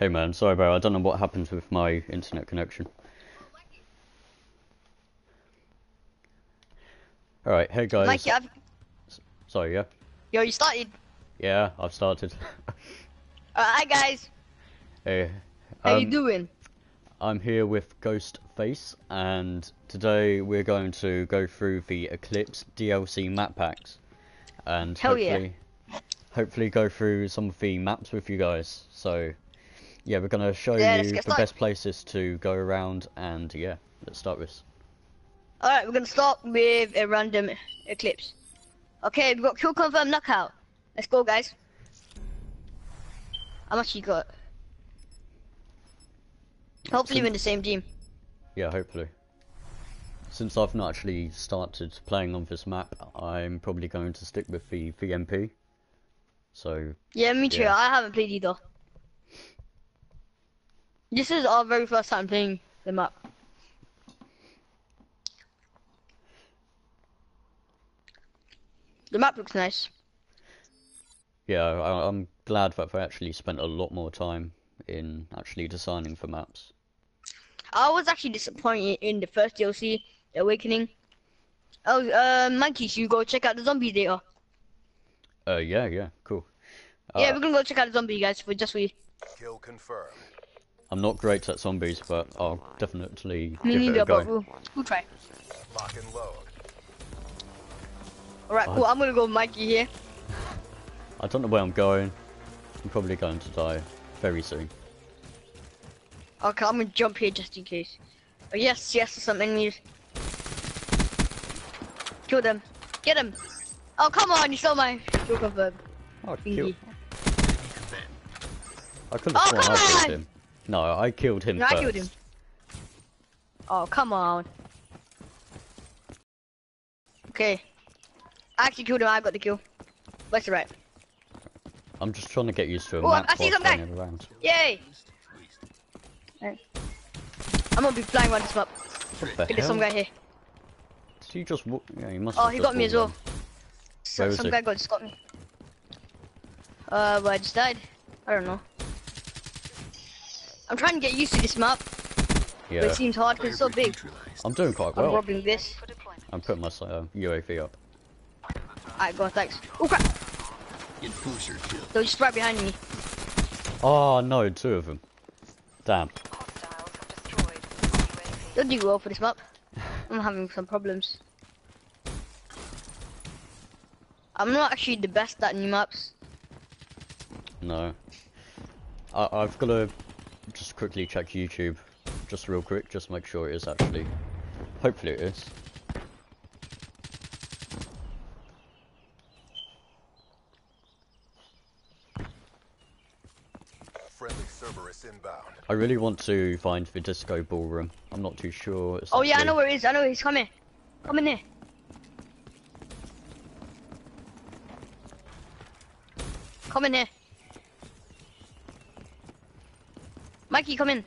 Hey man, sorry bro, I don't know what happened with my internet connection. Alright, hey guys. Mikey, I've... Sorry, yeah? Yo, you started. Yeah, I've started. Alright, guys. hey. How um, you doing? I'm here with Ghost Face, and today we're going to go through the Eclipse DLC map packs, and Hell yeah. hopefully, hopefully go through some of the maps with you guys. So, yeah, we're gonna show Yeah, you the started. best places to go around, and yeah, let's start this. Alright, we're gonna start with a random eclipse. Okay, we've got kill confirm knockout. Let's go, guys. How much you got? Hopefully we're in the same team. Yeah, hopefully. Since I've not actually started playing on this map, I'm probably going to stick with the VMP. So, Yeah, me too. Yeah. I haven't played either. This is our very first time playing the map. The map looks nice. yeah, I, I'm glad that they actually spent a lot more time in actually designing for maps. I was actually disappointed in the first DLC, The Awakening. Oh, uh, Monkey, should you go check out the zombie data? Uh, yeah, yeah, cool. yeah, Uh, we're gonna go check out the zombie, guys, for just for you. Kill confirmed. I'm not great at zombies, but I'll definitely Me give it a but go. we'll, we'll try. Lock and load. Alright, cool. I'm gonna go with Mikey here. I don't know where I'm going. I'm probably going to die very soon. Okay, I'm gonna jump here just in case. Oh, yes, yes, some enemies. Kill them. Get them. Oh, come on, you stole my oh, kill confirm. Oh, I Thingy. I could have Oh, sworn I come killed on! him. No, I killed him No, I killed him. Oh, come on. Okay. I actually killed him, I got the kill. But it's alright. I'm just trying to get used to a Oh, I- see some guy. Yay! Right. I'm gonna be flying around this map. What the there's some guy here. Did he just Yeah, he must Oh, he got me as well. So, some guy got just got me. Uh, but I just died. I don't know. I'm trying to get used to this map, but Yeah, it seems hard because it's so big. I'm doing quite well. I'm robbing this. I'm putting my uh, UAV up. Alright, go on, thanks. Oh crap! They're just right behind me. Oh no, two of them. Damn. Don't do well for this map. I'm having some problems. I'm not actually the best at new maps. No. I I've got to just quickly check YouTube, just real quick, just make sure it is actually. Hopefully it is. Friendly Cerberus inbound. I really want to find the disco ballroom. I'm not too sure. It's Oh yeah, I know where it is. I know he's coming. Come in here. Come in here. Mikey, come in.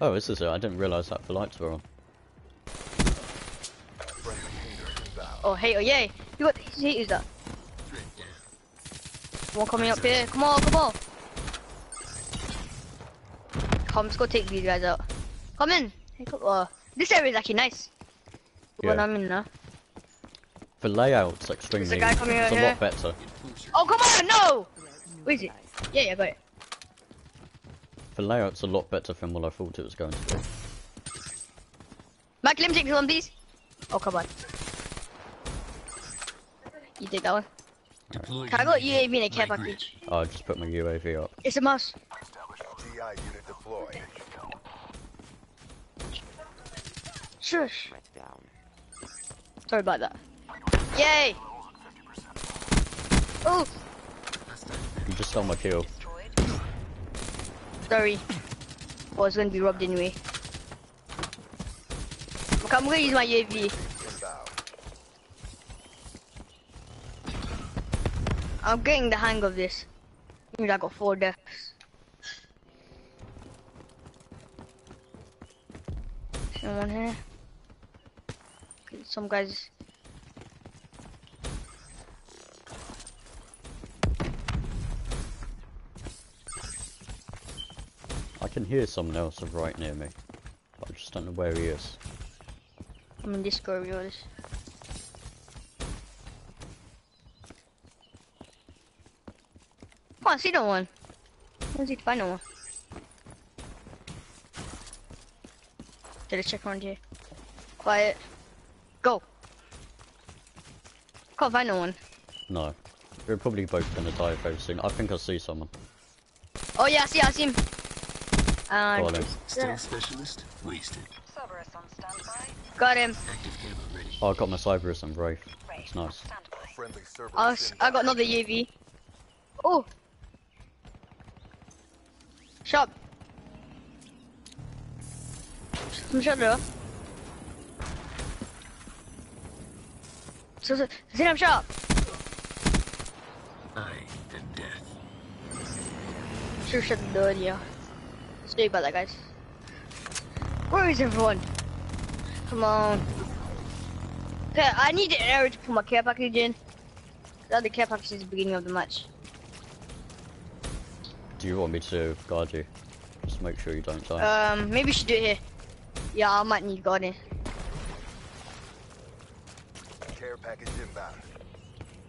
Oh, this is it. I didn't realise that the lights were on. Friendly Hater inbound. Oh, hey, oh, yay. You got his heat is that? One coming up here. Come on, come on. Come, let's go take these guys out. Come in. Uh, this area is actually nice. The Yeah. I'm in now. The layout's extremely. There's a guy coming it's a here. lot better. Oh, come on, no! Where is it? Yeah, yeah, got it. The layout's a lot better than what I thought it was going to be. Mike, let me take one, please. Oh, come on. You take that one. deployed. Can I got UAV in a care My package? I just put my UAV up. It's a mouse. GI unit deployed. Shush. Sorry about that. Yay! Oh, You just stole my kill. Sorry. I was gonna be robbed anyway. I'm gonna use my UAV. I'm getting the hang of this. I got four deaths. Someone here. Some guys. Can hear someone else right near me. But I just don't know where he is. I'm in Discord yours. Come on, see no one. Where's he find no one? Did I check around here? Quiet. Go. Can't find no one. No. We're probably both gonna die very soon. I think I see someone. Oh yeah, I see, I see him. Go Uh, on specialist wasted. Cerberus on standby. got him. Active camo ready. Oh, I got my Cerberus and Wraith. Wraith It's nice. standby. Friendly Cerberus I, got another UAV. Oh. Shop. Some shot there. So, so, sit up shop. I am death. Sure shut the door, yeah. Stay about that, guys. Where is everyone? Come on. Okay, I need an arrow to put my care package in. That The care package is the beginning of the match. Do you want me to guard you? Just make sure you don't die. Um, maybe we should do it here. Yeah, I might need guarding. Care package inbound.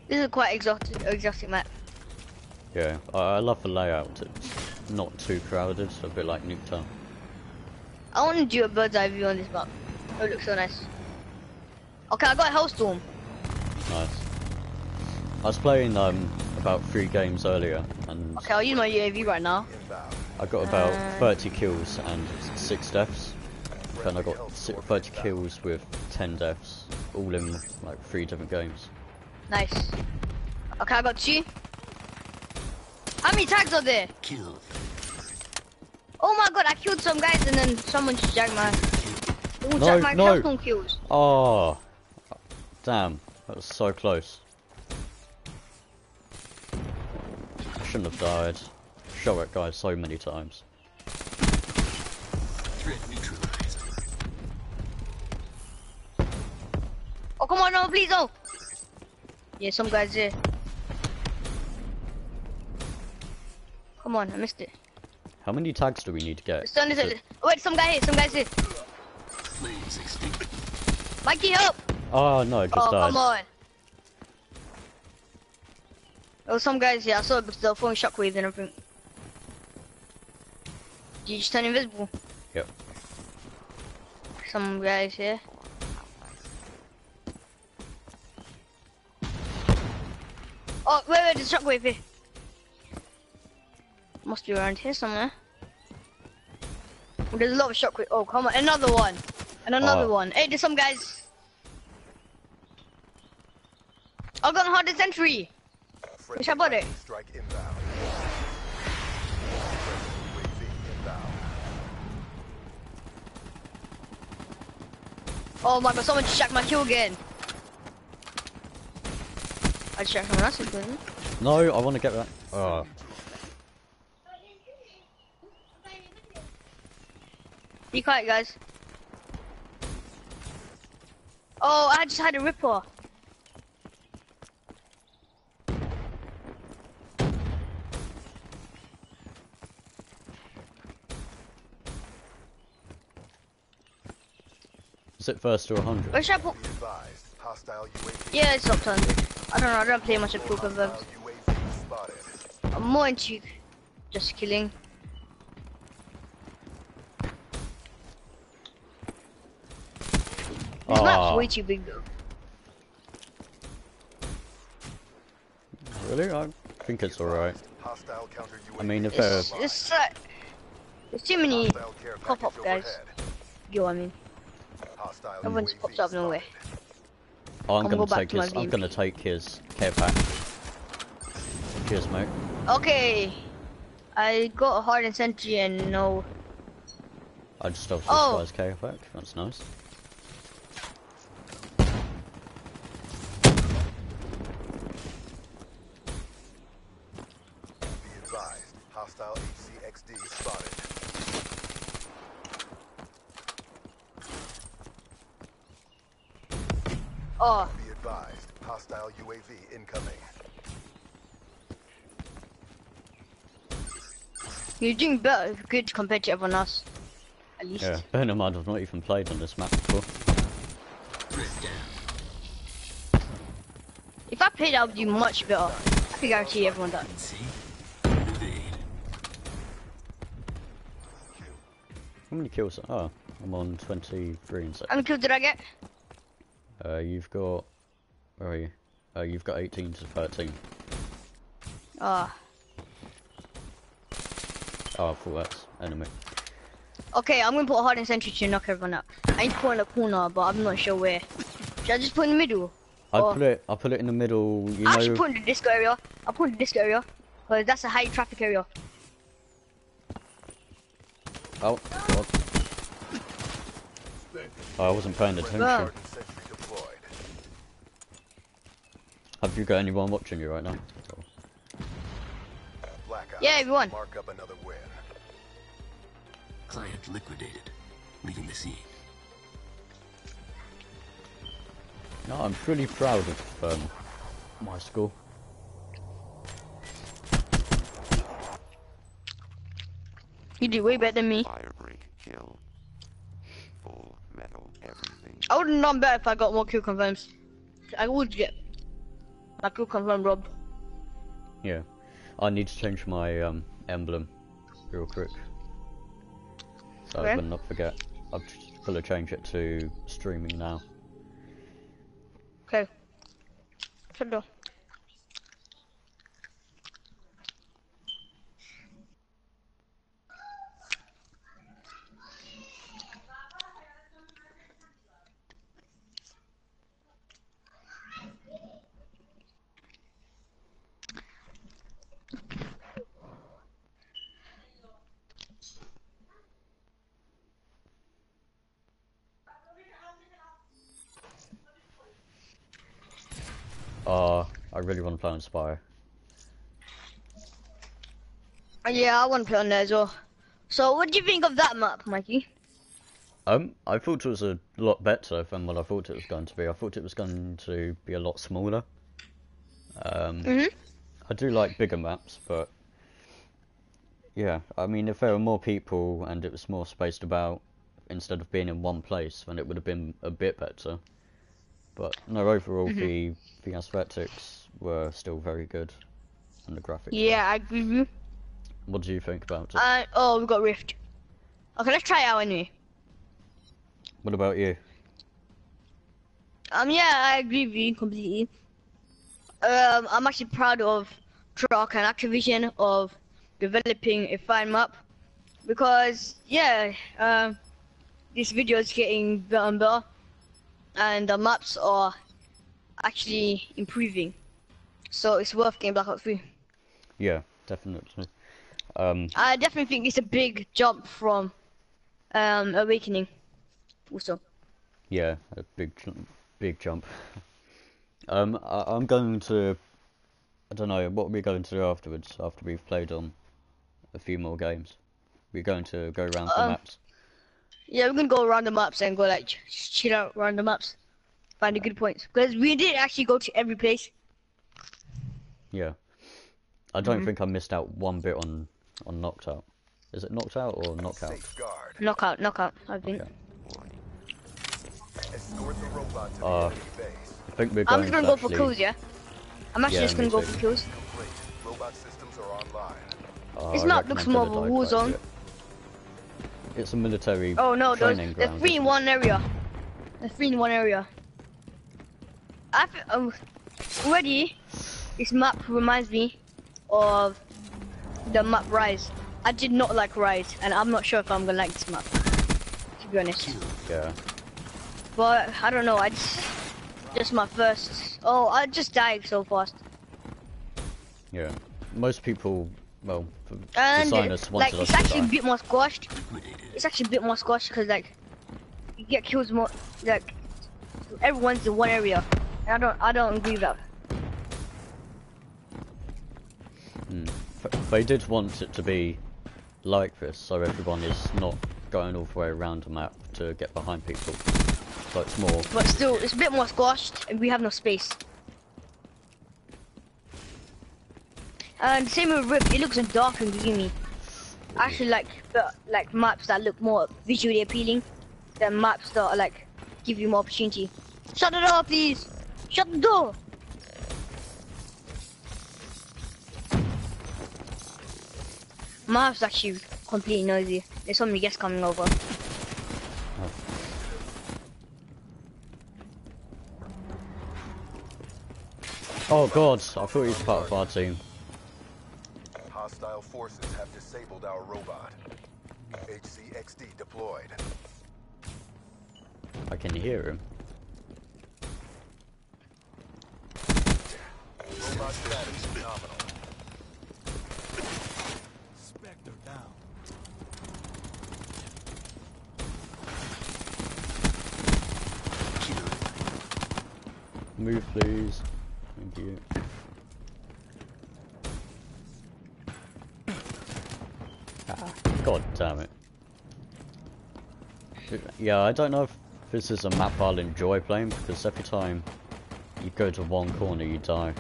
This is quite exotic, exotic map. yeah, I, I love the layout. It's not too crowded, so a bit like Nuketown. I want to do a bird's eye view on this map. Oh, it looks so nice. Okay, I got a Hellstorm. Nice. I was playing um about three games earlier, and Okay, I'll use my UAV right now. I got about Uh, 30 kills and six deaths. Then I got health si- force 30 kills with 10 deaths, all in like three different games. Nice. Okay, I got two. How many tags are there? Kill. Oh my god, I killed some guys and then someone just jacked my... Oh, No, jacked my no. Hellstorm kills. Oh, damn, that was so close. I shouldn't have died. Shot at guys so many times. Threat neutralized. Oh, come on, no, please, no. Yeah, some guys there. Come on, I missed it. How many tags do we need to get? On this Is it- Oh, wait, some guy here, some guys here. Mikey, help! Oh no, just Oh, died. come on. Was some guys here, I saw they're throwing shockwaves and everything. Did you just turn invisible? Yep. Some guys here. Oh, wait, wait, there's a shockwave here. Must be around here somewhere. Oh, there's a lot of shockwave. Oh, come on, another one. And another Oh. one. Hey, there's some guys. I got a hardened sentry. Friendly Wish I bought it. Strike inbound. Inbound. Oh my god, someone just shacked my kill again. I just shacked someone else's kill. didn't No, I want to get that. Oh, Be quiet, guys. Oh, I just had a ripper. is it first to 100? Where should I put? Be advised. Hostile UAV. Yeah, it's up to 100. I don't know, I don't play much of Cool Hostile Convert. I'm more into just killing. This map's way too big though. Really? I think it's alright. Hostile counter UAV. I mean, if It's, they're it's, uh, there's too many pop-up guys. overhead. You know what I mean? Hostile Everyone just UAV pops up nowhere. spotted. Oh, I'm I'll gonna go back take to his. I'm gonna take his care pack. Cheers, mate. Okay. I got a hardened sentry and no. I just have this Oh. guy's care pack. That's nice. Be advised. Hostile HCXD spotted. Oh, Be advised. Hostile UAV incoming. You're doing better, good compared to everyone else. At least. Yeah, bear in mind I've not even played on this map before. If I played, I would do much better. I can guarantee everyone that. See? Evade. How many kills? Oh, I'm on 23 and How many kills did I get? Uh, you've got. Where are you? Uh, you've got 18 to 13. Ah. Oh, I thought that's enemy. Okay, I'm gonna put a hardened sentry to knock everyone out. I need to put in a corner, but I'm not sure where. Should I just put in the middle? I Oh. put it. I put it in the middle. You know. I should know. put in the disco area. I'll put in the disco area. Because that's a high traffic area. Oh, God. Oh, I wasn't paying attention. Hardened sentry deployed. Have you got anyone watching you right now? Black Ops. Yeah, everyone. Mark up another win. Client liquidated. Leaving the scene. No, I'm pretty proud of um, my school. You do way better than me. Kill. Full metal everything. I would have done better if I got more kill confirms. I would get my kill confirm Rob. Yeah. I need to change my um, emblem real quick. So I Okay. will not forget. I've just got to change it to streaming now. Okay. Shut the door. Uh, I really want to play on Spire. Yeah, I want to play on there as well. So, what do you think of that map, Mikey? Um, I thought it was a lot better than what I thought it was going to be. I thought it was going to be a lot smaller. Um, Mhm. I do like bigger maps, but yeah, I mean, if there were more people and it was more spaced about instead of being in one place, then it would have been a bit better. But no, overall, the the aesthetics were still very good, and the graphics. Yeah, I agree with you. What do you think about it? Uh, oh, we got Rift. Okay, let's try it out anyway. what about you? Um, yeah, I agree with you completely. Um, I'm actually proud of Treyarch and Activision of developing a fine map because, yeah, um, this video is getting better and better, and the maps are actually improving. So it's worth getting Black Ops 3. Yeah, definitely. Um, I definitely think it's a big jump from um, Awakening. Also, Yeah, a big, jump- big jump. um, I, I'm going to, I don't know, what are we going to do afterwards? After we've played on a few more games, we're going to go around the Um, maps. yeah, we're gonna go around the maps and go like ch- chill out around the maps, find the good points. Because we did actually go to every place. Yeah, I don't mm-hmm. think I missed out one bit on on knocked out. Is it knocked out or knockout? Knockout, knockout, I think. Okay. Escort the robot to the Uh. I think we're I'm going just gonna to go for actually- kills, yeah. I'm actually Yeah, just gonna go too. for kills. Complete. Robot systems are online. Oh, It's not- looks more of a die war zone. bit. It's a military Oh no, there's training the three in one area. The three in one area. I fe- um, already, this map reminds me of the map Rise. I did not like Rise, and I'm not sure if I'm gonna like this map. To be honest. Yeah. But I don't know. I just just my first. Oh, I just died so fast. Yeah. Most people, well, for And designers like wanted us it's actually a bit more squashed. It's actually a bit more squashed because like you get kills more. Like everyone's in one area. And I don't. I don't agree with that. Mm. They did want it to be like this, so everyone is not going all the way around the map to get behind people. So it's more, But still, it's a bit more squashed, and we have no space. And same with Rip. It looks dark and gloomy. I actually like the, like maps that look more visually appealing than maps that like give you more opportunity. Shut the door, please. Shut the door. Maps actually completely noisy. There's so many guests coming over. Oh god, I thought he was part of our team. Hostile forces have disabled our robot. HCXD deployed. I can hear him. Robot status is nominal. Spectre down. Keep it. Move please. Thank you. Ah, god damn it. Yeah, I don't know if this is a map I'll enjoy playing because every time you go to one corner you die.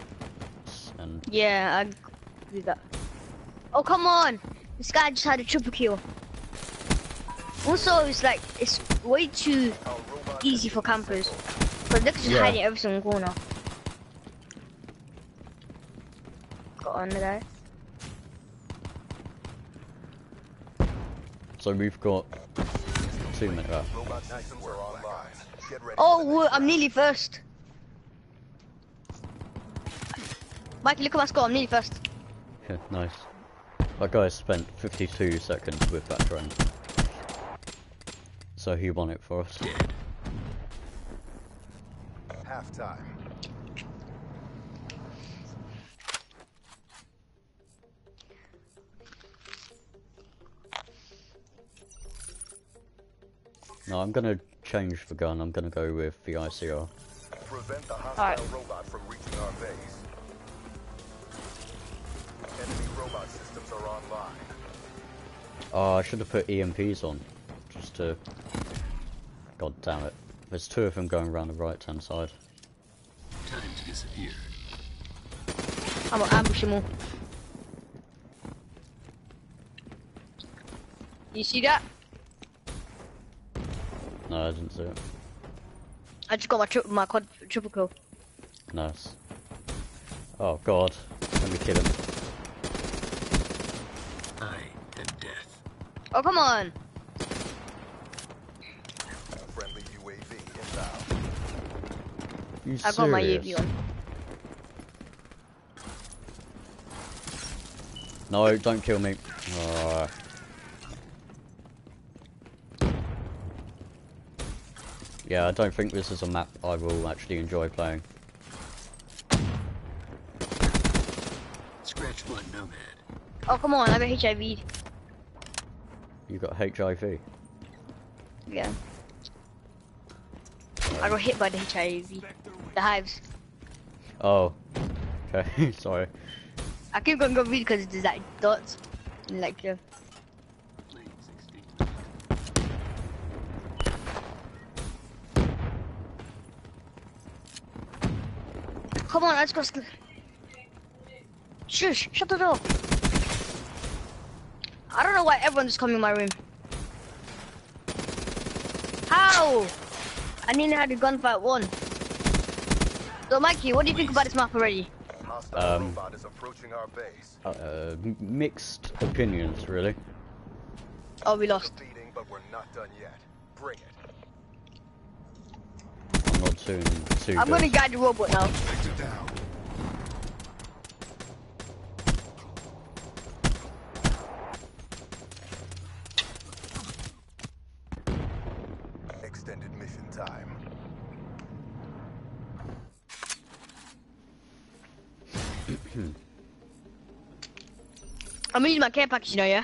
And Yeah, I do that. Oh come on! This guy just had a triple kill. Also, it's like it's way too easy for campers. Cause they're just Yeah. hiding every single corner. Got on the guy. so we've got two minutes. Uh, robot systems are online. Get ready. Oh, for the whoa, I'm nearly first. Mikey, look at my score. I'm nearly first. yeah, nice. That guy spent 52 seconds with that drone. So he won it for us. Dead. Half time. No, I'm gonna change the gun. I'm gonna go with the ICR. Prevent the hostile Alright. robot from reaching our base. Enemy robot systems are online. Oh, I should have put EMPs on. Just to... God damn it. There's two of them going around the right hand side. Time disappear. I'm gonna ambush them all. You see that? No, I didn't see it. I just got my tri my quad triple kill. Nice. Oh god. Let me kill him. I am death. Oh come on! Friendly UAV inbound. I got my serious? UAV on. No, don't kill me. Alright. Yeah, I don't think this is a map I will actually enjoy playing. Scratch one nomad. Oh come on! I got HIV. You got HIV. Yeah. I got hit by the HIV. The hives. Oh. Okay, sorry. I keep going go read because there's like dots. Like yeah. Come on, let's go. Shush! Shut the door. I don't know why everyone's coming in my room. How? I nearly had a gunfight one. So Mikey, what do you think about this map already? Hostile Um, robot is approaching our base. Uh, m- mixed opinions, really. Oh, we lost. Defeating, but we're not done yet. Bring it. I'm not too, too I'm good. gonna guide the robot now. Spectre down. Extended mission time. I'm gonna my care package, you know, yeah?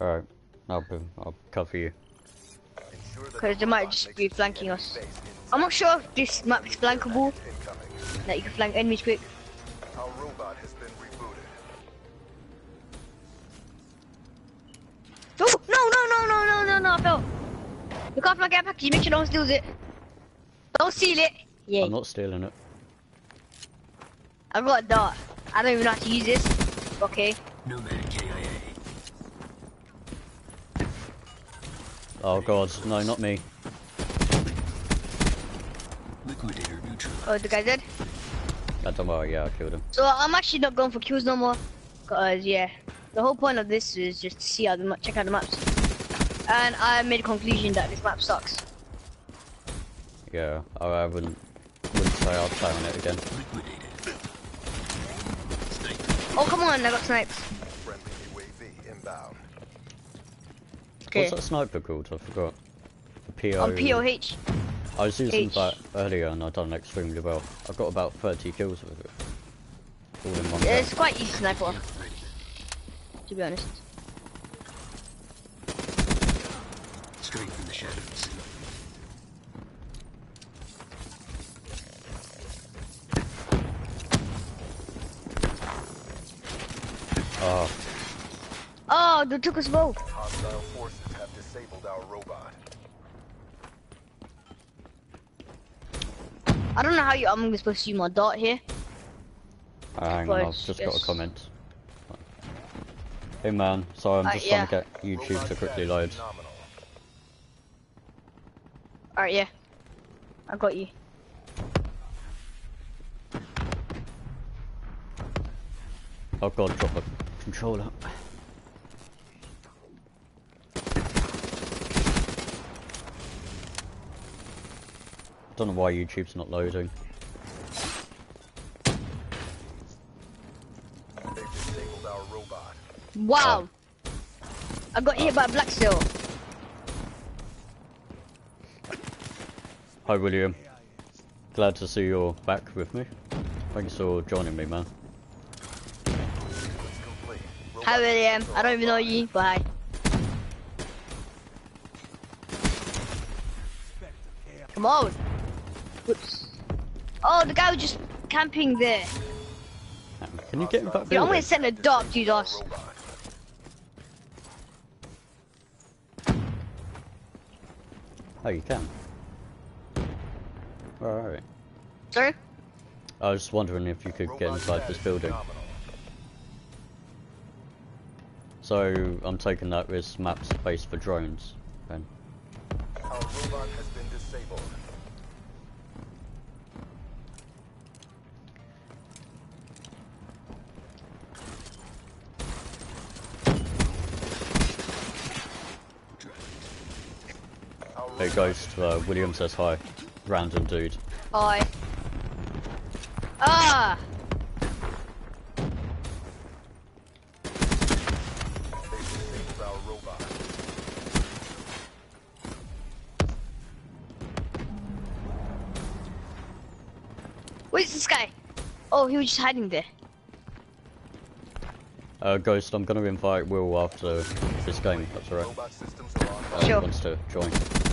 Alright, I'll, um, I'll cover you. Ensure that 'Cause the they might just be it to the flanking us. I'm not sure if this map is flankable, Incoming. that you can flank enemies quick. Our robot has been rebooted. Oh, no, no, no, no, no, no, no, I fell. Look after my care package, make sure no one steals it. Don't steal it. Yeah, I'm not stealing it. I've got a dart. I don't even know how to use this. Okay. Nomad KIA. Oh god, no, not me. Liquidator neutralized. Oh, the guy dead. Yeah, don't worry, yeah, I killed him. So I'm actually not going for kills no more. Cause yeah, the whole point of this is just to see how the ma- check out the maps. And I made a conclusion that this map sucks. Yeah, I, I wouldn't, wouldn't say I'll play on it again. Oh come on, I got sniped. Friendly UAV inbound. Okay. What's that sniper called? I forgot. The PO. On oh, POH. I was using H. that earlier and I've done extremely well. I've got about 30 kills with it. All in one Yeah, it's quite easy sniper, to be honest. Straight from the shadows. Oh, Oh, they took us both. Hostile forces have disabled our robot. I don't know how you, I'm supposed to use my dot here. uh, hang on, I've But just got a comment. Hey man, sorry I'm Uh, just yeah. trying to get YouTube Robot to quickly load. nominal. Alright, yeah. I got you. Oh god, drop a controller. Don't know why YouTube's not loading. They've disabled our robot. Wow. I got hit by a Black Steel. Hi William. Glad to see you're back with me. Thanks for joining me, man. Hi William. I don't even know you, but hi. Come on. Whoops. Oh, the guy was just camping there. Can you get in that Dude, I'm building? gonna send a dog to Our Oh, you can. Alright. Sorry? I was just wondering if you could get inside this building. nominal. So, I'm taking that this map's space for drones, then. Ghost, uh, William says hi. Random dude. Hi. Ah! They've disabled our robot. Where's this guy? Oh, he was just hiding there. Uh, Ghost, I'm gonna invite Will after this game, that's alright. Robot systems are online. he Sure. wants to join.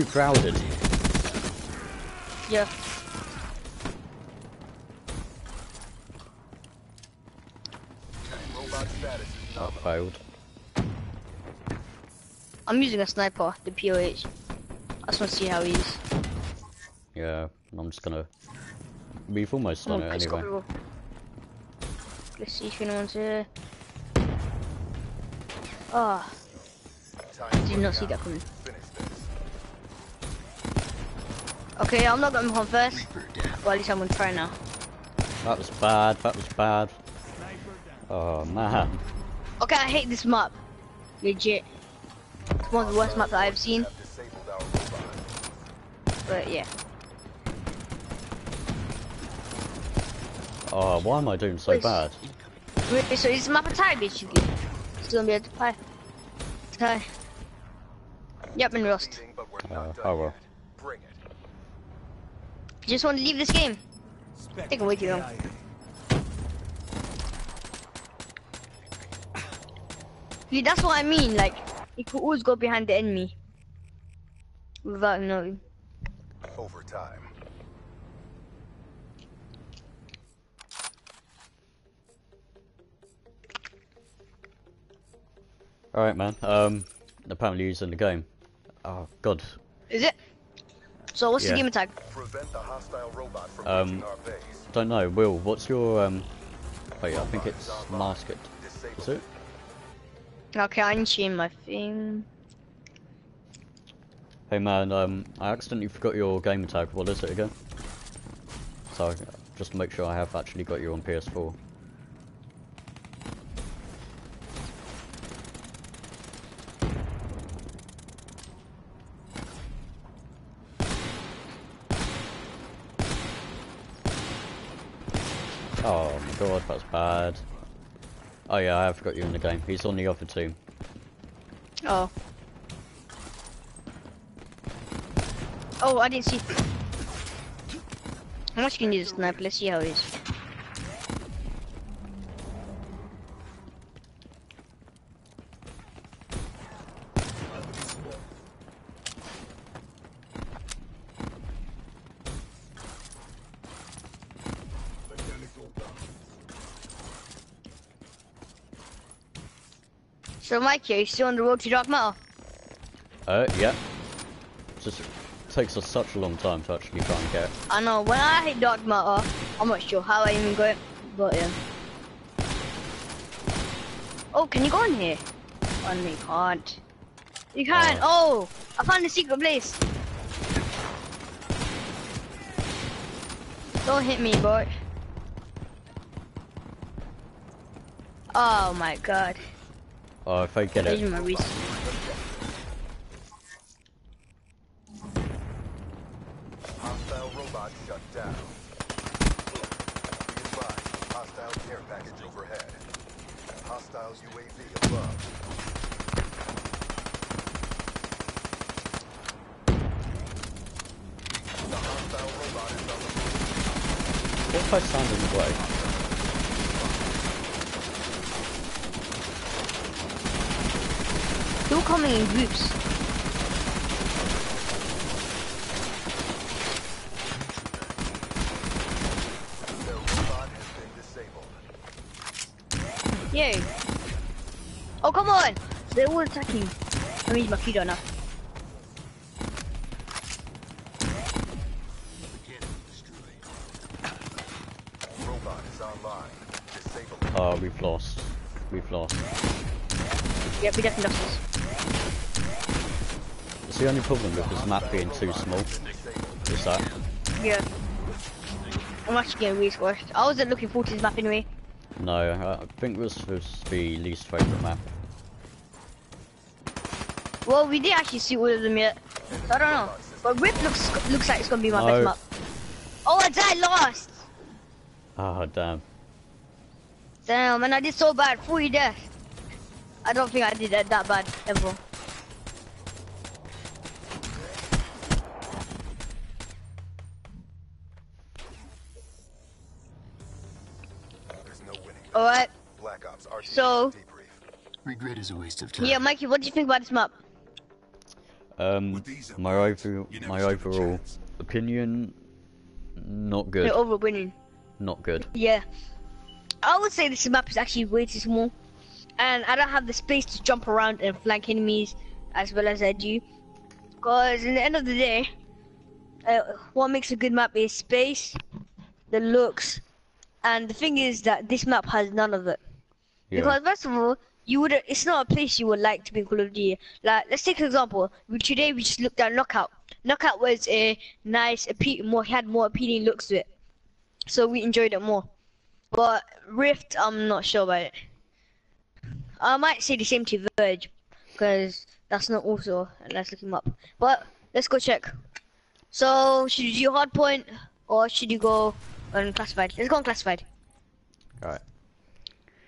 Too crowded. Yeah. Robot status is I nominal. failed. I'm using a sniper, the POH. I just want to see how he is. Yeah, I'm just gonna... We've almost done on, it anyway. Let's see if anyone's here. Ah, Time did not see that coming. Okay, I'm not going home first. Well, at least I'm gonna try now. That was bad, that was bad. Oh man. Okay, I hate this map. Legit. It's one of the worst maps I've seen, Have disabled our robot. but yeah. Oh, why am I doing so Wait. bad? Wait, so is this map a tie basically? Still gonna be able to play. Tie. Yep, and Rust. Uh, oh well. Yet. Just want to leave this game. Take a wait, you know. See, that's what I mean. Like, you could always go behind the enemy without knowing. Overtime. Alright, man. Um, apparently he's in the game. Oh, God. Is it? So what's Yeah. the gamer tag? Prevent the hostile robot from Um, our base. Don't know. Will, what's your, um... Wait, I think it's Masked. Is it? Okay, I need to change my thing. Hey, man, um, I accidentally forgot your gamer tag. What is it again? So, just to make sure I have actually got you on PS4. Oh my god, that's bad. Oh yeah, I have got you in the game. He's on the other team. Oh. Oh, I didn't see. How much can you snipe? Let's see how it is. Are you still on the road to Dark Matter? Uh, yeah. Just takes us such a long time to actually try and get. I know, when I hit Dark Matter, I'm not sure how I even got it, but yeah. Oh, can you go in here? Oh, no, you can't. You can't. Oh, I found the secret place. Don't hit me, boy. Oh my god. Oh, if I get These it. Hostile robot shut down. Be hostile care package overhead. Hostile UAV above. The hostile robot is on the move. What if I stand in the way? They're coming in groups. Their robot has been disabled. Yay. Oh, come on! They're all attacking. I'm using my Kido now. Cannon destroyed. Robot is online. Disable. Oh, we've lost. We've lost. Yep, we definitely lost this. The only problem with this map being too small. Is that? Yeah. I'm actually getting really squashed. I wasn't looking forward to this map anyway. No, I think this was the least favourite map. Well, we didn't actually see all of them yet. So I don't know. But Rip looks looks like it's gonna be my No. best map. Oh, I died last! Oh, damn. Damn, and I did so bad. 40 deaths. I don't think I did that, that bad ever. Alright. Black Ops RT So- debrief. Regret is a waste of time. Yeah, Mikey, what do you think about this map? Um, my upgrades, over you never my overall opinion, not good. They're over. Not good. Yeah. I would say this map is actually way too small. And I don't have the space to jump around and flank enemies as well as I do. Because in the end of the day, uh, what makes a good map is space, the looks, and the thing is that this map has none of it. Yeah. Because first of all, you would it's not a place you would like to be in Call of Duty. Like let's take an example. We, today we just looked at Knockout. Knockout was a nice, appe- more had more appealing looks to it, so we enjoyed it more. But Rift, I'm not sure about it. I might say the same to Verge, because that's not also let's look him up. But let's go check. So should you do hard point or should you go on classified? Let's go on classified. Alright.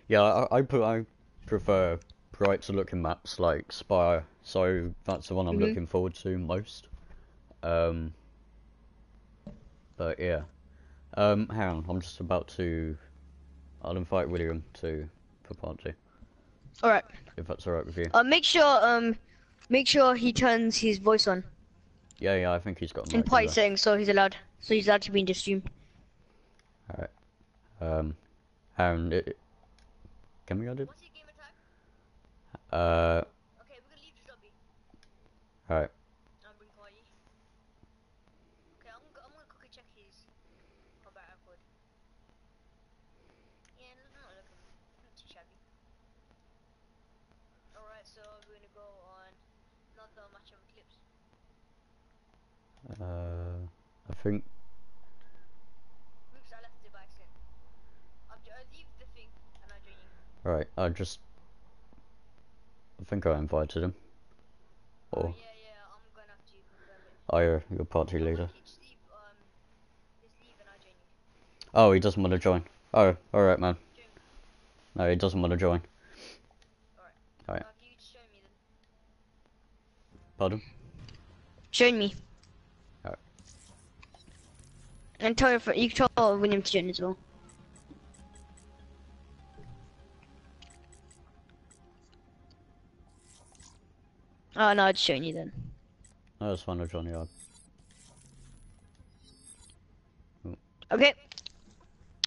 Yeah, I, I put I prefer brighter looking maps like Spire, so that's the one I'm Mhm. looking forward to most. Um, but yeah, um, hang on, I'm just about to. I'll invite William to for part two, All right. if that's alright with you. Uh, make sure um, make sure he turns his voice on Yeah, yeah, I think he's got. in party settings, so he's allowed. So he's allowed to be in the stream. Alright. Um, and it, can we edit? Uh, Okay, we're gonna leave this lobby. alright. I'll bring party. Okay, I'm, go- I'm gonna quickly check his combat record. Yeah, it doesn't look like. Not too shabby. Alright, so we're gonna go on another match of Eclipse. Uh, I think. Oops, I left it by accident. I'll, jo- I'll leave the thing and I'll join you. Right, I just. I think I invited him. Oh, Or. yeah, yeah, I'm gonna have to confirm. Oh, you're, you're party leader. Just um, just leave and I'll join you. Oh, he doesn't want to join. Oh, alright, man. Join. No, he doesn't want to join. Alright. Alright. Can you just show me? Pardon? Join me. Alright. And tell your fr- you can tell William to join as well. Oh no, just you then. No, it's fine, I'll join you. up. Okay.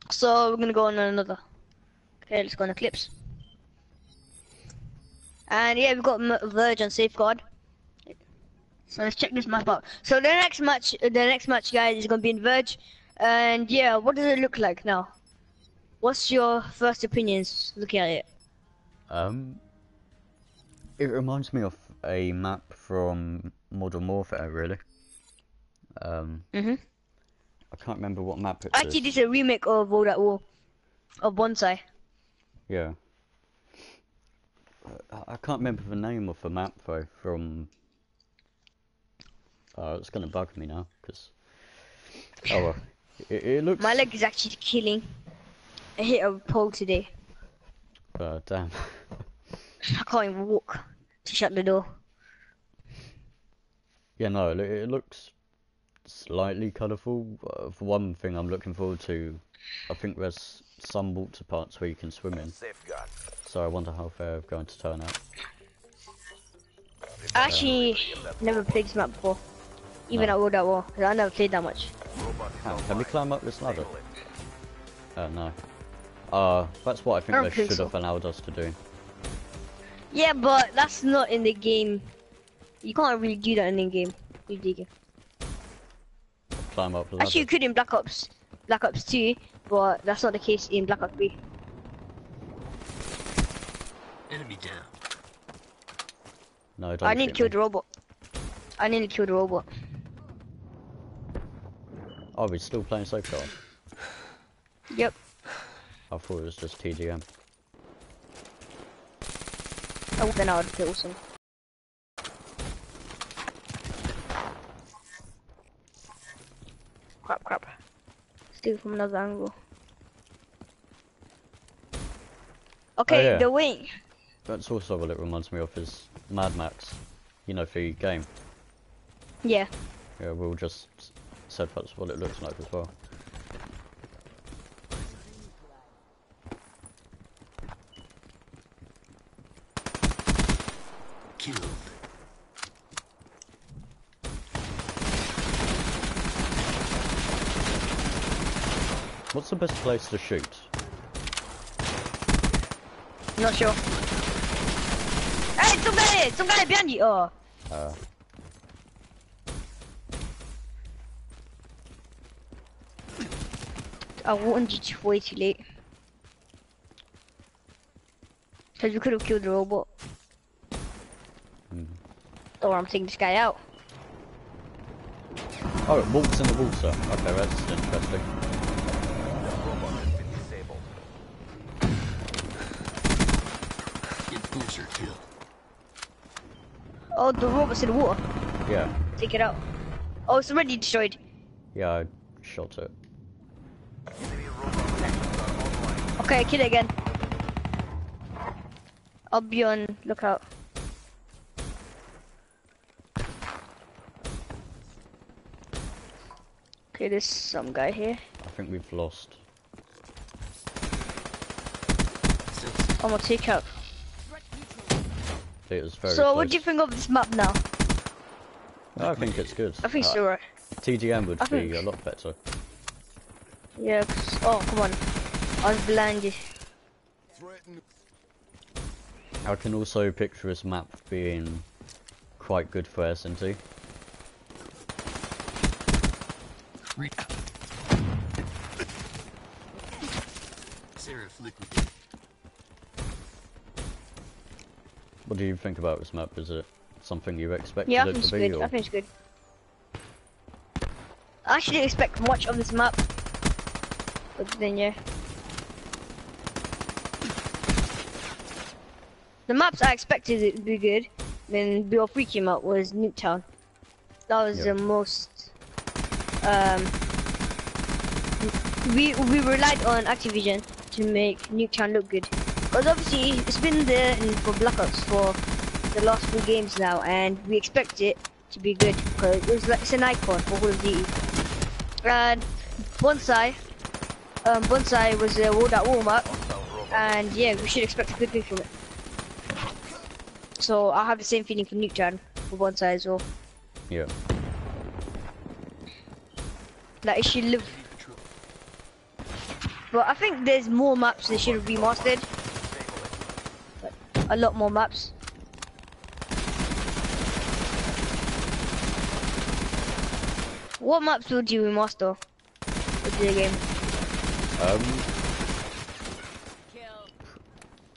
So we're gonna go on another. Okay, let's go on Eclipse. And yeah, we've got Verge and Safeguard. So let's check this map out. So the next match, the next match, guys, is gonna be in Verge. And yeah, what does it look like now? What's your first opinions looking at it? Um, it reminds me of a map from Modern Warfare, really. Um, Mhm. I can't remember what map it Actually, is. this is a remake of World at War, of Banzai. Yeah. Uh, I I can't remember the name of the map though. From. Oh, it's gonna bug me now, because. Oh well. It, it looks. My leg is actually killing. I hit a pole today. Oh damn. I can't even walk to shut the door. Yeah, no, it, it looks slightly colourful. Uh, for one thing, I'm looking forward to. I think there's some water parts where you can swim in, so I wonder how they're going to turn out. I actually never played this map before. Even No. at World at War, 'cause I never played that much. Can we climb up this ladder? Uh, no. Uh, that's what I think I they should so. have allowed us to do. Yeah, but that's not in the game. You can't really do that in the game. You dig? Climb up the ladder. Actually, you could in Black Ops, Black Ops 2, but that's not the case in Black Ops 3. Enemy down. No, don't I need to kill me. the robot. I need to kill the robot. Oh, we're still playing so far? Yep. I thought it was just TGM. Oh, then I would kill some. Crap, crap. Steal from another angle. Oh, okay, yeah. the wing. That's also what it reminds me of is Mad Max. You know, for the game. Yeah. Yeah, we'll just said that's what it looks like as well. Killed. What's place to shoot? Not sure. Hey, some guy! Some guy behind you! Oh. Uh, I warned you to way too late. Because we could have killed the robot. mm. Or I'm taking this guy out. Oh, it walks in the water. Okay, that's interesting. That robot has been disabled. Enforcer kill. Oh, the robot's in the water. Yeah, Take it out. Oh, it's already destroyed. yeah, I shot it. Enemy robot weapons are online. Okay, kill it again. I'll be on lookout. Okay, there's some guy here. I think we've lost. I'm gonna take out. It was very so, close. what do you think of this map now? I think it's good. I think Uh, it's alright. TGM would I be think- a lot better. Yeah, 'cause- oh, come on. I was blinded. I can also picture this map being quite good for SND. Re- Seraph liquidated. What do you think about this map? Is it something you expected Yeah, I it think it's to be? good. I think it's good. I actually didn't expect much of this map. But then, yeah. The maps I expected it to be good when BO3 came out was Nuketown. That was Yeah. the most. Um, we we relied on Activision to make Nuketown look good. Because obviously it's been there in, for Black Ops for the last few games now, and we expect it to be good because it's like it's an icon for Call of Duty. And Banzai, um, Banzai was a World at War map, and yeah, we should expect a good thing from it. So I have the same feeling for Nuketown for Banzai as well. Yeah. Like it should live, but I think there's more maps they should have remastered. A lot more maps. What maps would you remaster with the game? Um,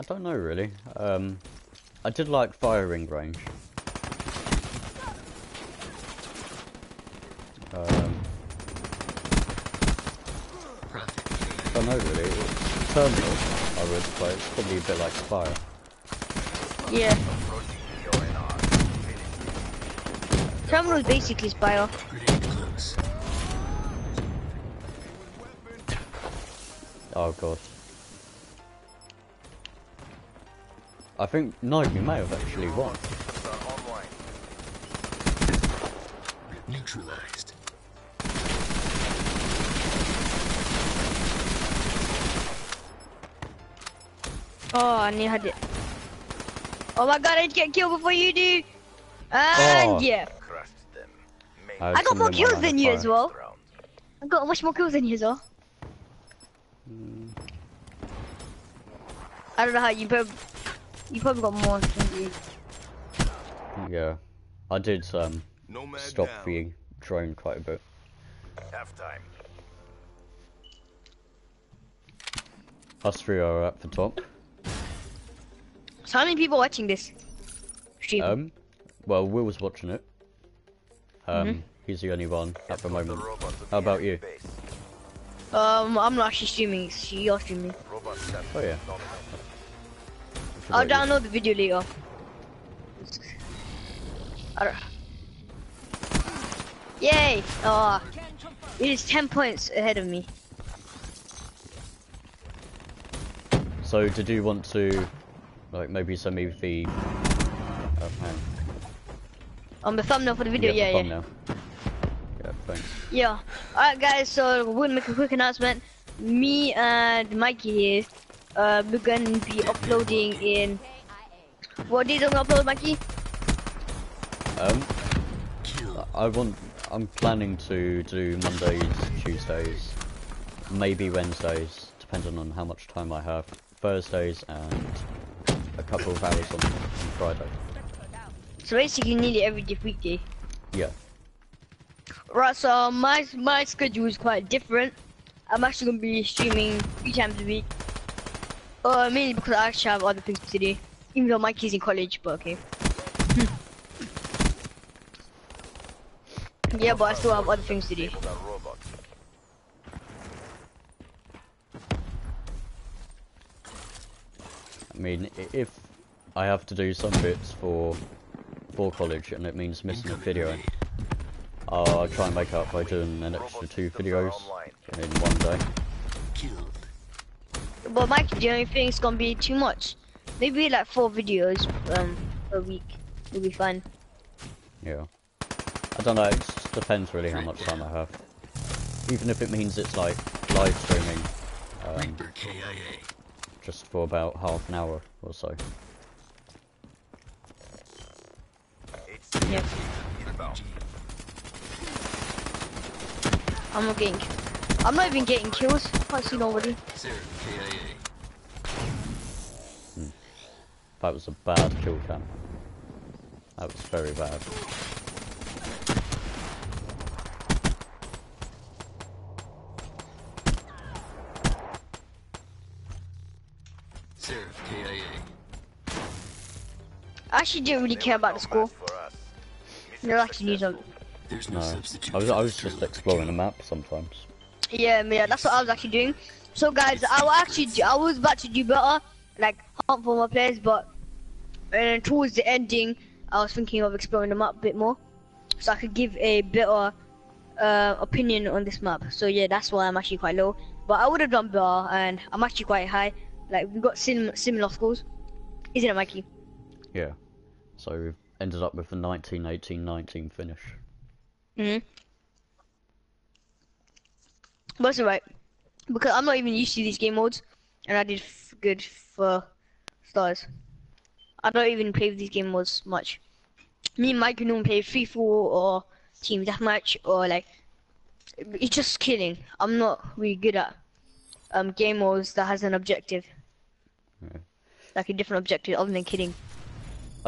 I don't know really. Um, I did like firing range. Um, I don't know really. Terminal, I would play. It's probably a bit like Spire. Yeah, Approaching PONR. Terminal is basically Spire. Grenade close. Oh god. I think no, we may have actually won. Systems are online. Neutralized. Oh, I knew I had it. Oh my god, I did get killed before you do. And Oh. yeah, Crushed them. Main I I got more kills than you as well. I got much more kills than you as well. I don't know how you probably, you probably got more than me. Yeah. I did um Nomad stop down. the drone quite a bit. Half time. Us three are at the top. So how many people watching this stream? Um, well, Will's watching it. Um, Mm-hmm. he's the only one at the moment. How about you? um, I'm not actually streaming. It's you're streaming. Oh, yeah. I'll you? download the video later. I don't... Yay! Oh, it is 10 points ahead of me. So, did you want to, like, maybe send me the, oh, hang on. The thumbnail for the video, the yeah, yeah. Yeah, thanks. Yeah. Alright guys, so we'll make a quick announcement. Me and Mikey here, uh, we're gonna be uploading in... What days gonna upload, Mikey? Um. I want, I'm planning to do Mondays, Tuesdays, maybe Wednesdays, depending on how much time I have. Thursdays and couple of hours on, on Friday. So basically nearly every weekday. Yeah. Right, so my my schedule is quite different. I'm actually gonna be streaming three times a week. Uh, mainly because I actually have other things to do. Even though Mikey's in college, but okay. yeah, but I still have other things to do. Disabled our robots. I mean, if I have to do some bits for for college and it means missing a video. I'll try and make up by doing an extra two videos in one day. But Mikey, do you think it's gonna be too much? Maybe like four videos um a week will be fine. Yeah. I don't know, it just depends really how much time I have. Even if it means it's like live streaming, um, Reaper KIA. Just for about half an hour or so. Inbound. I'm not getting. I'm not even getting kills. Can't see nobody. Seraph That was a bad kill cam. That was very bad. Seraph KIA. I actually didn't really care about the score. No, actually need some. There's no, No, substitute. I was I was just exploring the map sometimes. Yeah, yeah, that's what I was actually doing. So guys, I will actually, do, I was about to do better, like hunt for more players, but and towards the ending, I was thinking of exploring the map a bit more, so I could give a better uh, opinion on this map. So yeah, that's why I'm actually quite low. But I would have done better, and I'm actually quite high. Like we got sim- similar scores, isn't it, Mikey? Yeah. So we've ended up with a 19, 18, 19 finish. Mm-hmm. But it's alright. Because I'm not even used to these game modes, and I did f- good for stars. I don't even play these game modes much. Me and Mike can normally play free for or team deathmatch or like it's just killing. I'm not really good at um game modes that has an objective. Yeah. Like a different objective other than killing.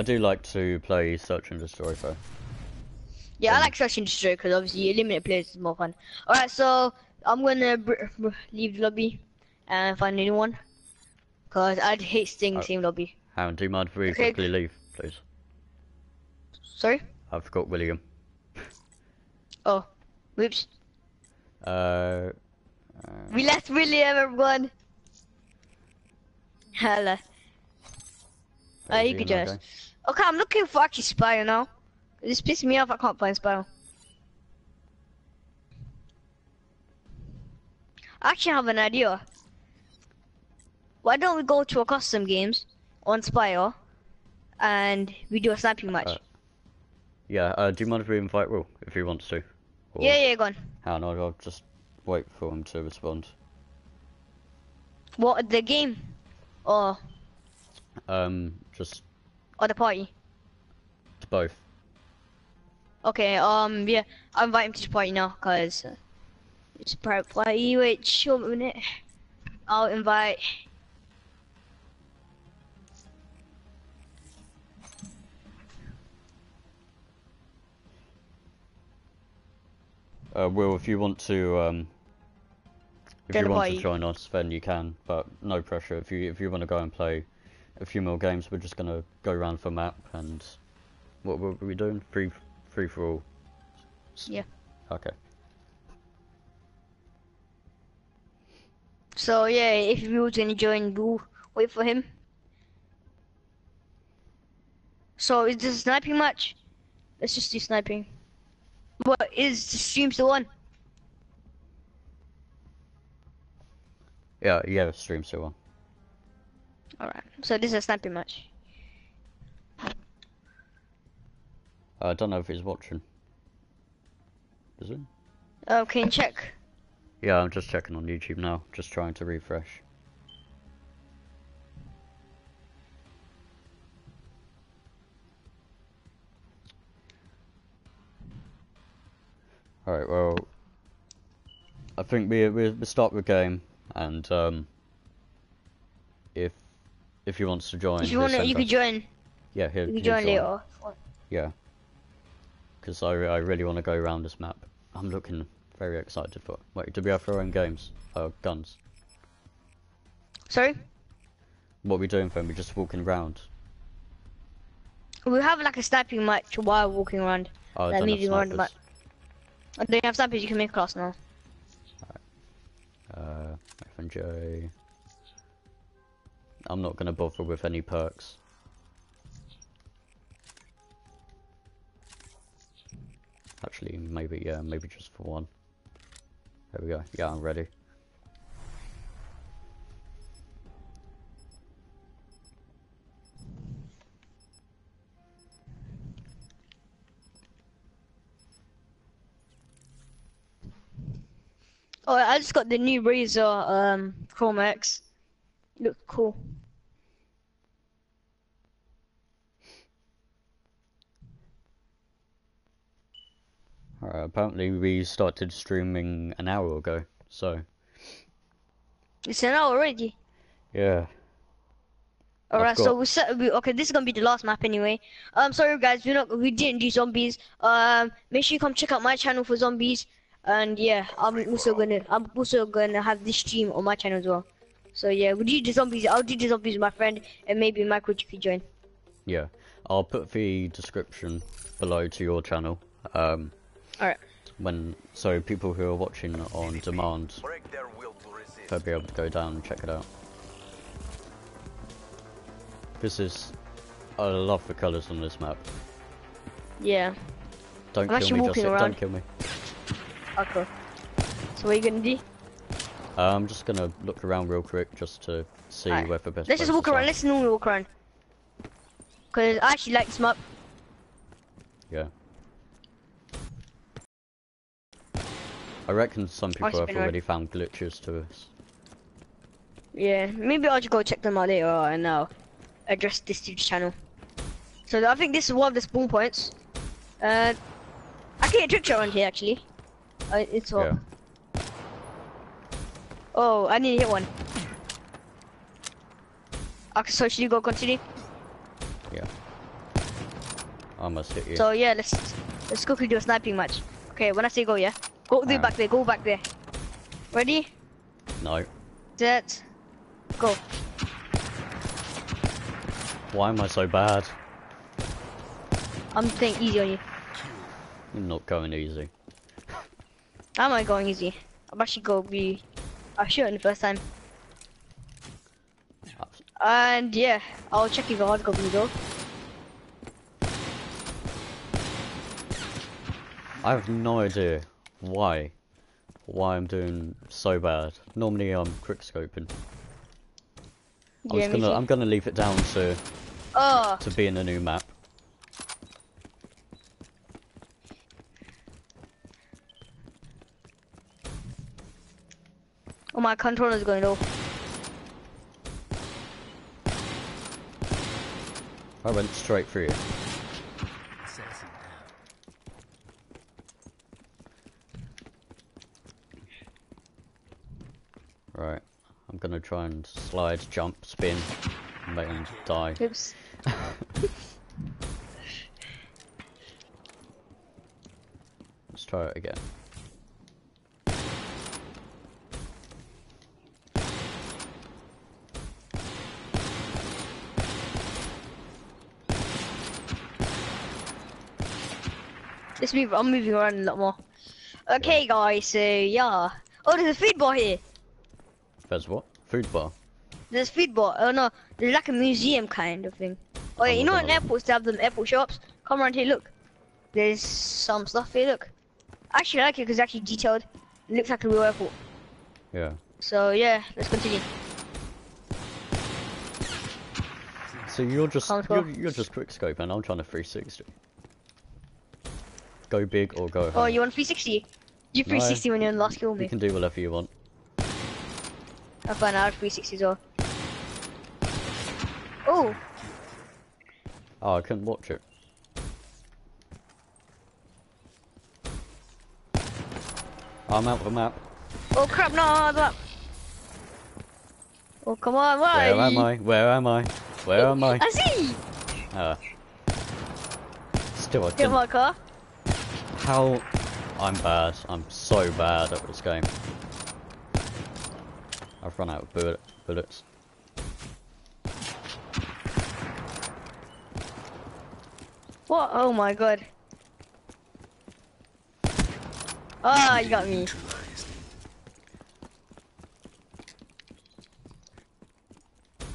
I do like to play Search and Destroy though. Yeah, I Um, like search and destroy because obviously eliminate players is more fun. Alright, so I'm gonna leave the lobby and find a new one. Cause I'd hate staying in the Oh. same lobby. Hang on, do you mind if we Okay. quickly leave, please? Sorry? I forgot William. Oh, whoops. Uh, We left William, everyone. Hello. Uh, you could join us. Okay? I'm looking for actually Spire now. This pisses me off. I can't find Spire. I actually have an idea. Why don't we go to a custom games on Spire and we do a sniping match? Uh, Yeah, uh, do you mind if we invite Will, if he wants to? Or, yeah, yeah, go on. Hang on, I'll, I'll just wait for him to respond. What the game or Um, just or the party? It's both. Okay, um, yeah, I'll invite him to the party now, cause uh, it's a private party. Wait, a minute. I'll invite. Uh, Will, if you want to, um, if Join you want to join us, then you can, but no pressure. If you if you want to go and play a few more games, we're just gonna go around for map and what were we doing? Free free for all. Yeah. Okay. So yeah, if you was gonna join, we'll wait for him. So is this sniping match? Let's just do sniping. What is the stream still on? Yeah, yeah, stream still on. Alright, so this is a sniping match. I don't know if he's watching. Is it? Oh, can you check? Yeah, I'm just checking on YouTube now, just trying to refresh. Alright, well, I think we, we we start the game, and um, if he wants to join, If you wanna, send you could join. yeah, he'll, You could join later. Yeah, because I, I really want to go around this map. I'm looking very excited for it. Wait, do we have our own games? Uh, guns. Sorry? What are we doing then? We're just walking around. We have like a sniping match while walking around. Oh, I That don't have want the snipers. And then have snipers you can make a class now. Uh, F and J. I'm not gonna bother with any perks. Actually, maybe yeah, maybe just for one. There we go. Yeah, I'm ready. Oh, I just got the new Razer um Chrome X. Look cool. Apparently we started streaming an hour ago, so It's an hour already. yeah. Alright, so got- we set. We, okay, this is gonna be the last map anyway. Um, sorry guys, we not we didn't do zombies. Um, make sure you come check out my channel for zombies. And yeah, I'm also gonna I'm also gonna have this stream on my channel as well. So yeah, we do the zombies. I'll do the zombies with my friend, and maybe Michael you could join. Yeah, I'll put the description below to your channel. Um, Alright. when so people who are watching on demand, Break their will they'll be able to go down and check it out. This is, I love the colours on this map. Yeah. Don't I'm kill actually me, walking Joseph. around. Don't kill me. Okay. So what are you gonna do? Uh, I'm just gonna look around real quick just to see Alright. where the best. Let's just walk around. are. Let's normally walk around. Cause I actually like this map. Yeah. I reckon some people have already found glitches to us. Yeah, maybe I'll just go check them out later and uh, address this huge channel. So I think this is one of the spawn points. Uh, I can get a trick shot on here actually. Uh, it's all. Yeah. Oh, I need to hit one. Okay, so should you go continue? Yeah. I almost hit you. So yeah, let's let's quickly do a sniping match. Okay, when I say go, yeah, go do Alright. back there, go back there. Ready, no. set, go. Why am I so bad? I'm staying easy on you. You're not going easy. How am I going easy? I'm actually go be. I shoot in the first time. And yeah, I'll check if hard go though. I have no idea why. Why I'm doing so bad. Normally I'm quick scoping. I was gonna. I'm gonna leave it down to Oh, to be in a new map. oh my controller's going low. I went straight through you. Assassin down. Right. I'm gonna try and slide, jump, spin, and make them die. Oops. Let's try it again. Let's move. I'm moving around a lot more. Okay, guys. So yeah. Oh, there's a food bar here. There's what? Food bar. There's food bar. Oh no, there's like a museum kind of thing. Oh yeah, you know in airports they have them airport shops. Come around here, look. There's some stuff here. Look. I actually like it because it's actually detailed. It looks like a real airport. Yeah. So yeah, let's continue. So you're just you're, you're just quick scope, and I'm trying to 360. Go big or go Oh, home. you want 360? You 360 when you're in the last kill me. You can do whatever you want. I find out 360 as. Oh, Oh, I couldn't watch it. I'm out of the map. oh crap! No, that. Oh come on, why? Where am I? Where am I? Where am I? I see. Uh, still, I Get my car. How? I'm bad. I'm so bad at this game. I've run out of bullet, bullets. What? Oh my god. Ah, you got me.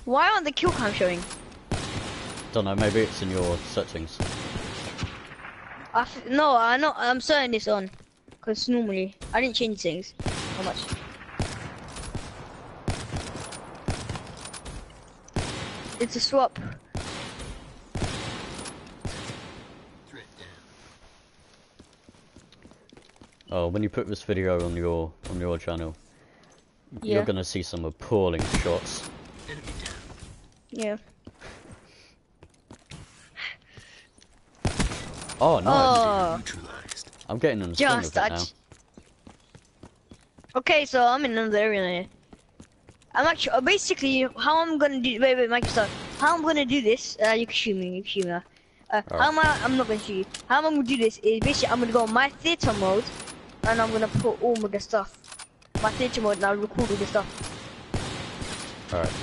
Why aren't the kill cam showing? Don't know. Maybe it's in your settings. I f no, I'm not, I'm certain it's on. Cause normally I didn't change things. How much? It's a swap. Oh, when you put this video on your on your channel, Yeah. you're gonna see some appalling shots. Yeah. Oh no! Oh. I'm getting in the swing of Just it now. touch. Okay, so I'm in another area. I'm actually uh, basically how I'm gonna do. Wait, wait, stop. How I'm gonna do this? Uh, you can shoot me. You can shoot me. Uh, uh, Alright. how am I? I'm not gonna shoot you. How am I'm gonna do this is basically I'm gonna go on my theater mode, and I'm gonna put all my stuff. My theater mode, and I'll record all the stuff. Alright.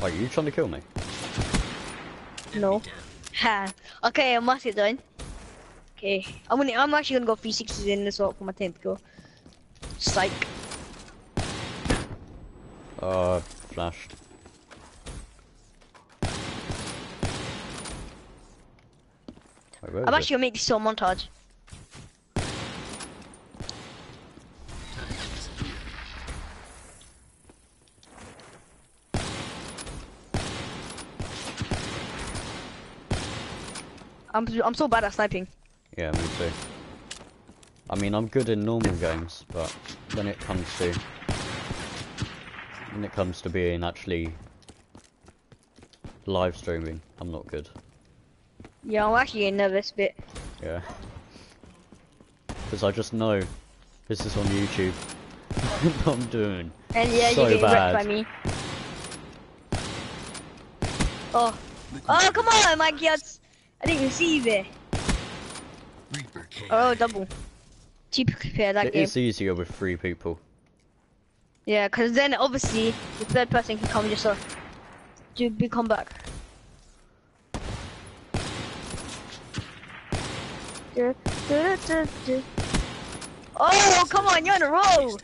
Wait, you trying to kill me? No. Ha. Okay, I'm it done. Okay, I'm gonna. I'm actually gonna go 360s in this one for my 10th go. Psych. Uh, flashed. Wait, I'm actually gonna make this a montage. Time to disappear. I'm I'm so bad at sniping. Yeah, me too. I mean, I'm good in normal games, but when it comes to when it comes to being actually live streaming, I'm not good. Yeah, I'm actually getting nervous a bit. Yeah. Because I just know this is on YouTube. I'm doing. And yeah, So you're getting bad. wrecked by me. Oh. Oh, come on, my kids. I didn't even see you there. Oh, double. Cheap player that It game. is easier with three people. Yeah, because then obviously the third person can come just off. Do a big comeback. Oh, come on, you're on a roll.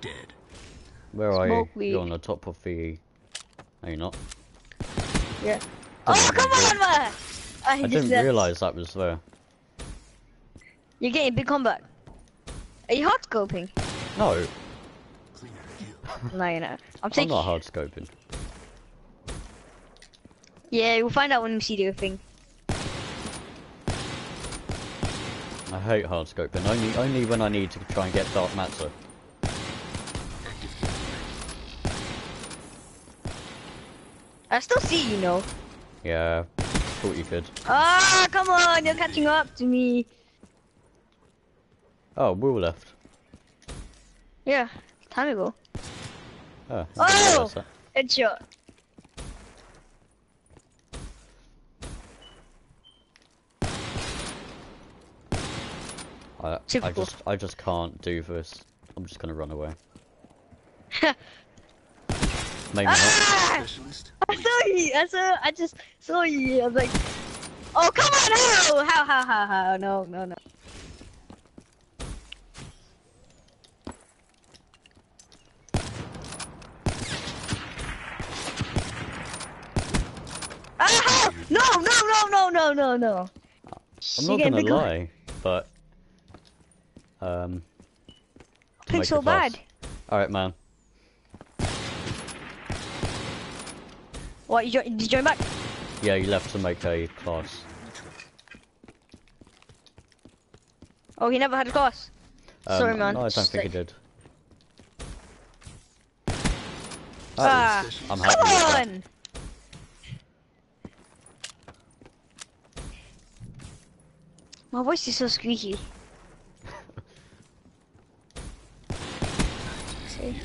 Dead. Where are you? Weed. You're on the top of the. Are you're not. Yeah. Oh, come on, man. Ah, he I didn't left. realise that was there. You're getting big comeback. Are you hard scoping? No, no, you're not. I'm I'm not hard scoping. Yeah, we'll find out when we see the thing. I hate hard scoping. Only, only when I need to try and get dark matter. I still see you, know. Yeah, thought you could. Ah, come on, you're catching up to me. Oh, Will left. Yeah, time ago. Oh, Oh! realise that. Headshot. I, I just, I just can't do this. I'm just gonna run away. Maybe not. ah! Specialist. I saw you. I saw. I just saw you. I was like, oh come on! How? How? How? How? How? No, no, no. Ah! No! No! No! No! No! No! No! I'm not gonna lie, but um. to Pick make so bad. All right, man. What? You jo- did you join back? Yeah, you left to make a class. Oh, he never had a class. Um, Sorry, man. No, I don't think he Sick. did. Ah, I'm come happy that. on! My voice is so squeaky. See?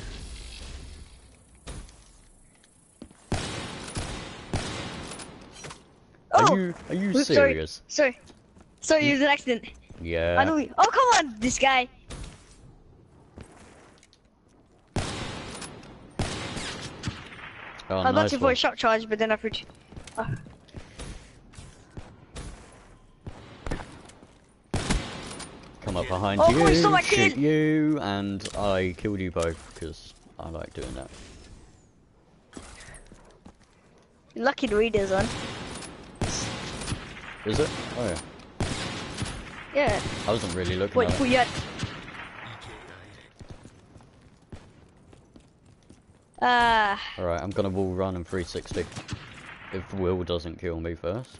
Oh! Are you are you oh, Oops, serious? Sorry. Sorry. Sorry, it was an accident. Yeah. I know. we- Oh, come on, this guy. Oh, I was about nice to for a shot charge, but then I forgot. Oh. Come up behind Oh, you, boy, so I shoot killed- you, and I killed you both because I like doing that. Lucky the reader's on. Is it? Oh yeah. Yeah. I wasn't really looking Wait, at it. EKIA. Ah. Alright, I'm gonna wall run and 360. If Will doesn't kill me first.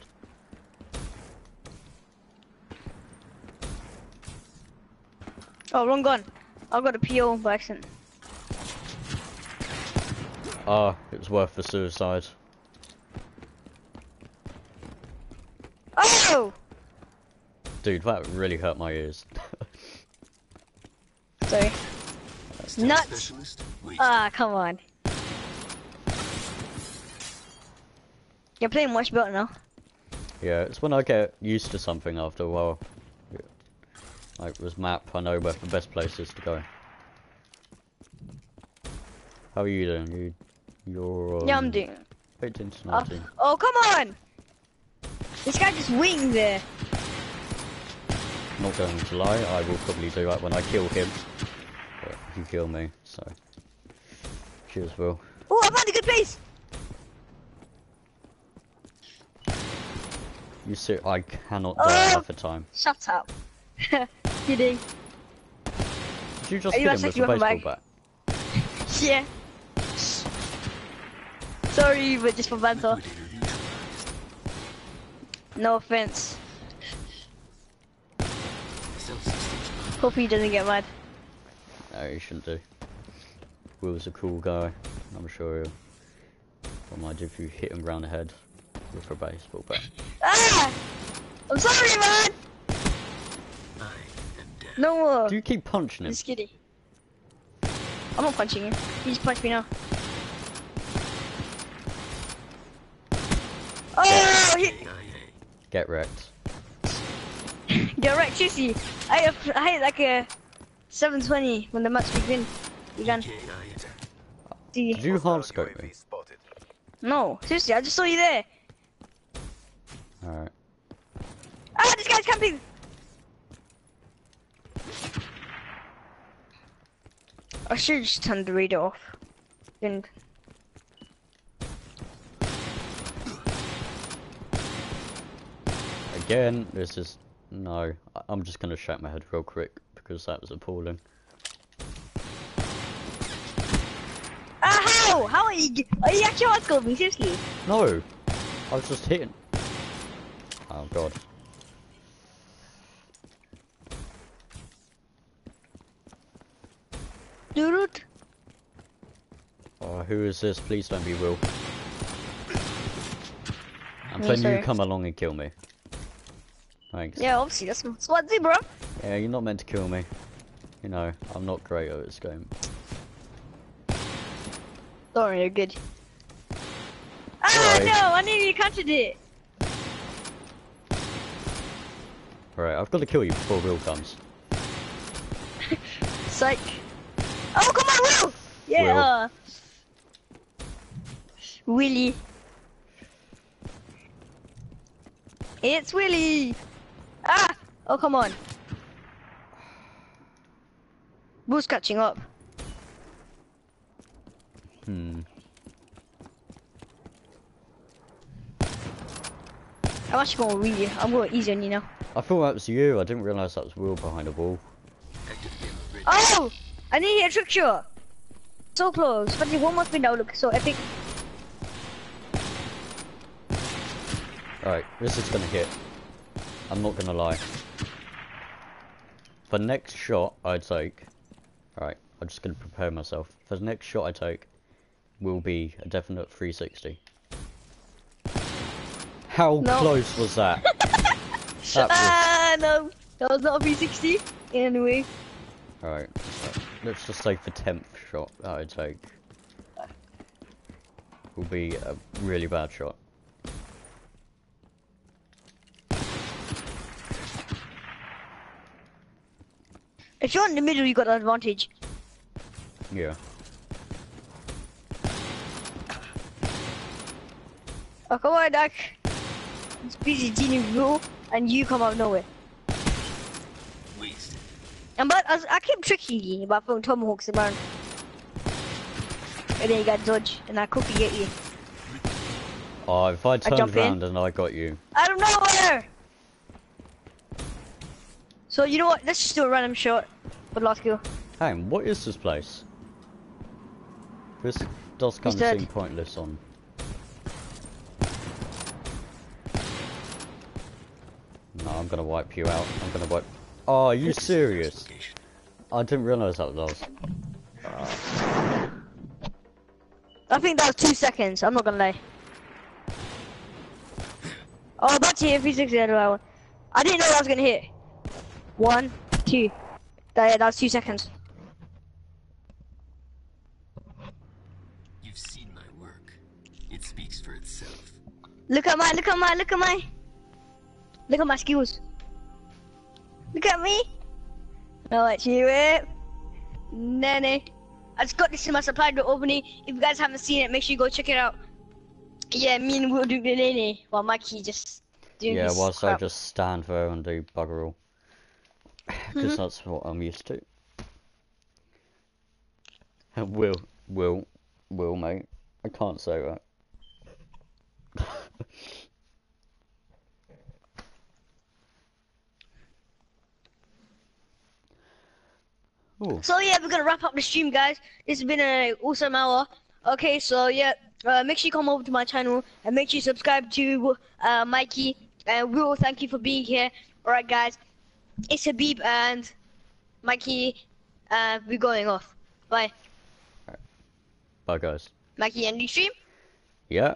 Oh, wrong gun. I got a PO by accident. Ah, it was worth the suicide. Oh! Dude, that really hurt my ears. Sorry. Stealth Nuts. Ah, come on. You're playing much better now. Yeah, it's when I get used to something after a while. Like with map, I know where the best places to go. How are you doing? You, you're. Um, Yeah, I'm doing. Eighteen to Oh, oh, come on! This guy just waiting there. Not going to lie, I will probably do that when I kill him. But you kill me, so. Cheers, Will. Oh, I found a good place. You see, I cannot die Oh! half the time. Shut up. Kidding. Did you just Are you him with a baseball back? bat? Yeah. Sorry, but just for banter. No offense. Hope he doesn't get mad. No, he shouldn't do. Will's a cool guy. I'm sure he'll. Don't mind if you hit him round the head with a baseball bat. Ah! I'm sorry, man. I am dead. No more. Do you keep punching him? Just kidding. I'm not punching him. He just punched me now. Oh, he. Get wrecked. you're right, seriously. I have, I had like a 720 when the match began. Began. Did you hard scope me? No, seriously, I just saw you there. Alright. Ah, this guy's camping. I should just turn the radio off. Then Again, this is. No. I- I'm just gonna shake my head real quick because that was appalling. Ah, how? How are you? g- Are you actually hard me? Seriously? No! I was just hitting. Oh god. Dude. Oh, who is this? Please don't be Will. I'm Me, saying you come along and kill me. Thanks. Yeah, obviously that's I bro. Yeah, you're not meant to kill me. You know, I'm not great at this game. Don't worry, you're good. Ah, Alright. no! I knew you counted it. Alright, I've got to kill you before Will comes. Psych. Come Will! Yeah. Willy. It's Willy. Ah! Oh, come on. Will's catching up. Hmm. I'm actually going really. I'm going easy on you now. I thought that was you. I didn't realise that was Will behind the wall. Active camo ready. Oh! I need a trick shot. So close. But one more spin now. Look, so epic. Alright, this is gonna hit. I'm not gonna lie. The next shot I take, alright, I'm just gonna prepare myself. The next shot I take will be a definite 360. How No. close was that? that was, Ah, no. That was not a V60. Anyway. alright, let's just say the 10th shot that I take will be a really bad shot. If you're in the middle, you got an advantage. Yeah. Oh, come on, Doc. It's busy genie rule, and you come out of nowhere. And but I, I keep tricking you about throwing tomahawks around. And then you got dodge, and I cookie get you. Oh, if I turned in. around and I got you. I don't know where. So you know what? Let's just do a random shot for the last kill. Hang, on, what is this place? This does kind of seem pointless on. No, I'm gonna wipe you out. I'm gonna wipe. Oh, are you serious? I didn't realise that was. I think that was two seconds, I'm not gonna lie. Oh, that's hit 360 I I didn't know I was gonna hit. One, two. That, yeah, that was two seconds. You've seen my work. It speaks for itself. Look at my, look at my, look at my. Look at my skills. Look at me. No, actually, wait. Nene. I just got this in my supply door opening. If you guys haven't seen it, make sure you go check it out. Yeah, me and Will do the Nene while Mikey just doing Yeah, whilst I just stand there and do bugger all. Because Mhm. that's what I'm used to. Will, will, will, mate. I can't say that. Ooh, So yeah, we're gonna wrap up the stream, guys. This has been an awesome hour. Okay, so yeah, uh, make sure you come over to my channel and make sure you subscribe to uh, Mikey and we Will. Thank you for being here. All right, guys, it's Habib and Mikey. Uh, we're going off. Bye, bye guys. Mikey. End the stream. Yeah,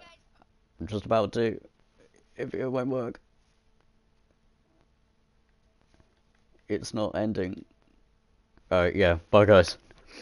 I'm just about to. If it won't work. It's not ending. Alright, yeah, bye guys.